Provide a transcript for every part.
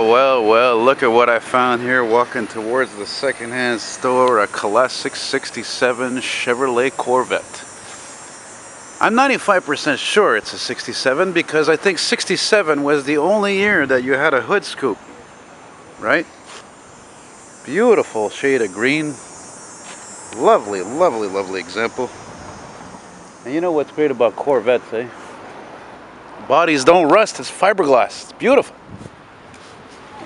Well, well, look at what I found here walking towards the secondhand store, a classic 67 Chevrolet Corvette. I'm 95% sure it's a 67 because I think 67 was the only year that you had a hood scoop, right? Beautiful shade of green. Lovely, lovely, lovely example. And you know what's great about Corvettes, eh? Bodies don't rust, it's fiberglass. It's beautiful.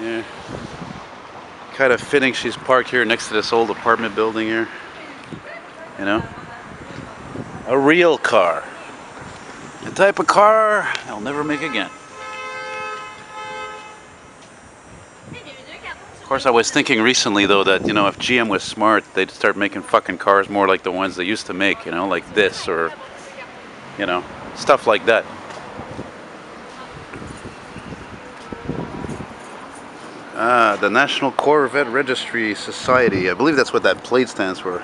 Yeah. Kind of fitting she's parked here next to this old apartment building here. You know? A real car. The type of car I'll never make again. Of course, I was thinking recently, though, that, you know, if GM was smart, they'd start making fucking cars more like the ones they used to make, you know, like this or, you know, stuff like that. Ah, the National Corvette Registry Society. I believe that's what that plate stands for.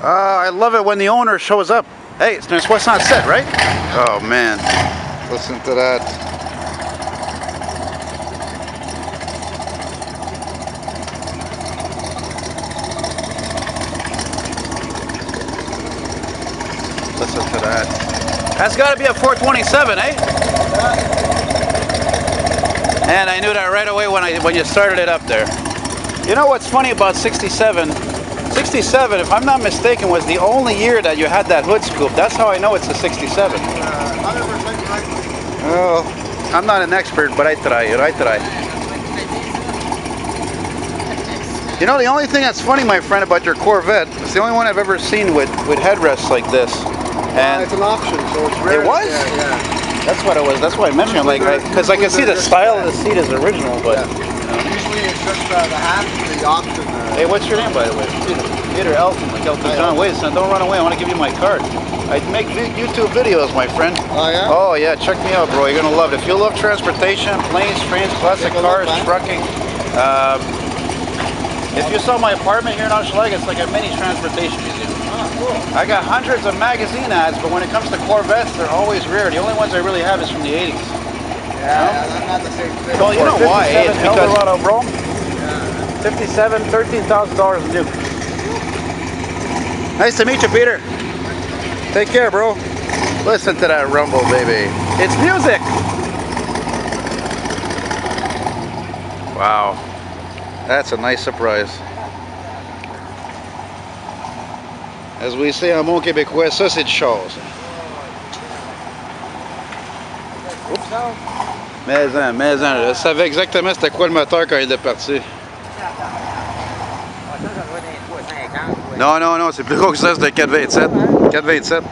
Uh, I love it when the owner shows up. Hey, it's what's not set, right? Oh man, listen to that. Listen to that. That's got to be a 427, eh? And I knew that right away when I when you started it up there. You know what's funny about 67? 67, if I'm not mistaken, was the only year that you had that hood scoop. That's how I know it's a 67. Oh, I'm not an expert, but I try, I try. You know, the only thing that's funny, my friend, about your Corvette, it's the only one I've ever seen with, with headrests like this. And uh, it's an option, so it's rare. It was? Yeah, yeah. That's what it was. That's why I mentioned it. Like, because I, I, can see the style of the seat is original, but. Yeah. Usually it's just uh, the hat, the option. Uh, hey, what's your name, by the way? Peter. Peter Elton, like Elton John. Wait, son, don't run away. I want to give you my card. I make YouTube videos, my friend. Oh, yeah? Oh, yeah. Check me out, bro. You're going to love it. If you love transportation, planes, trains, classic cars, look, trucking. Um, if you saw my apartment here in Hochelaga, it's like a mini transportation museum. Cool. I got hundreds of magazine ads, but when it comes to Corvettes, they're always rare. The only ones I really have is from the 80s. Yeah, yeah not the same thing. Well, you know why? Eh? It's because Eldorado, bro. Yeah. 57, $13,000 new. Nice to meet you, Peter. Take care, bro. Listen to that rumble, baby. It's music. Wow. That's a nice surprise. As we say en bon québécois, ça c'est du. Oups. En, mais en, je savais exactement c'était quoi le moteur quand il est parti. Non, non, non, c'est plus gros que ça, c'était 427. 427.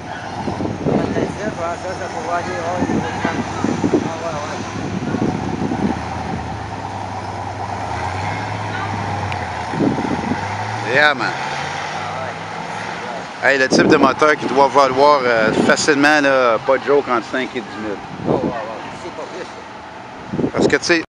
Yeah, man. Hey, le type de moteur qui doit valoir euh, facilement, là, pas de joke, entre 5 et 10 000. Parce que, tu sais,